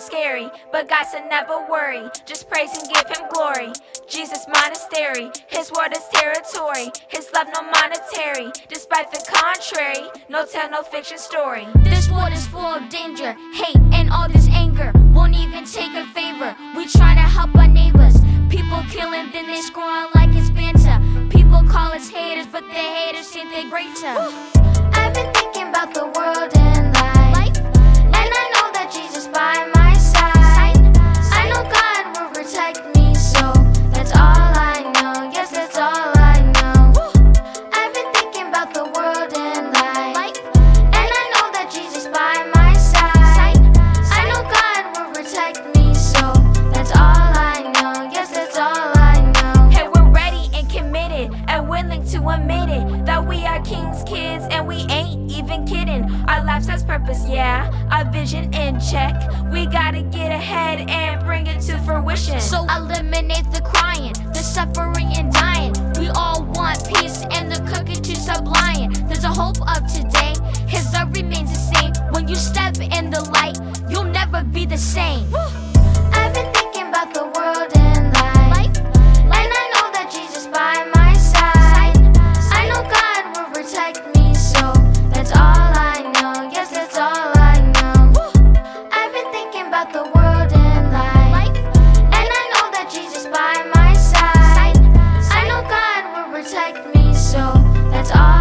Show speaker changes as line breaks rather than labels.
and scary, but God said never worry. Just praise and give him glory. Jesus monastery, his word is territory. His love no monetary. Despite the contrary, no tell no fiction story.
This world is full of danger, hate, and all this anger. Won't even take a favor. We try to help our neighbors. People killing, then they scrolling like it's banter. People call us haters, but the haters think they're greater.
I've been thinking about the world and
and willing to admit it that we are king's kids and we ain't even kidding. Our lives has purpose, yeah. Our vision in check. We gotta get ahead and bring it to fruition. So
eliminate the crying, the suffering and dying. We all want peace and the cooking to sublime. There's a hope of today. His love remains the same. When you step in the light, you'll never be the same.
I've been thinking about the about the world and life. And I know that Jesus by my side. I know God will protect me so that's all